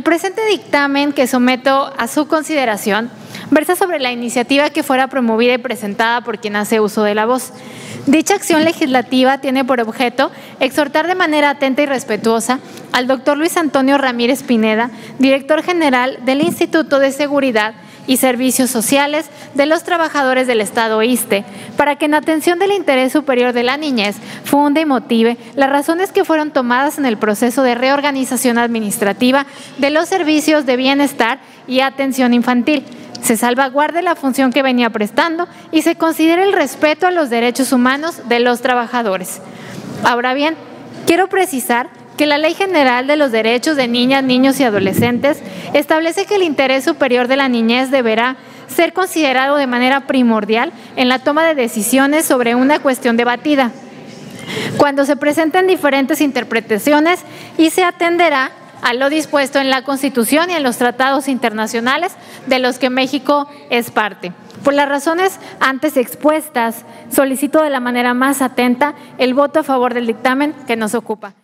El presente dictamen que someto a su consideración versa sobre la iniciativa que fuera promovida y presentada por quien hace uso de la voz. Dicha acción legislativa tiene por objeto exhortar de manera atenta y respetuosa al doctor Luis Antonio Ramírez Pineda, director general del Instituto de Seguridad y Servicios Sociales de los Trabajadores del Estado ISTE, para que en atención del interés superior de la niñez funde y motive las razones que fueron tomadas en el proceso de reorganización administrativa de los servicios de bienestar y atención infantil se salvaguarde la función que venía prestando y se considere el respeto a los derechos humanos de los trabajadores. Ahora bien, quiero precisar que la Ley General de los Derechos de Niñas, Niños y Adolescentes establece que el interés superior de la niñez deberá ser considerado de manera primordial en la toma de decisiones sobre una cuestión debatida, cuando se presenten diferentes interpretaciones y se atenderá a lo dispuesto en la Constitución y en los tratados internacionales de los que México es parte. Por las razones antes expuestas, solicito de la manera más atenta el voto a favor del dictamen que nos ocupa.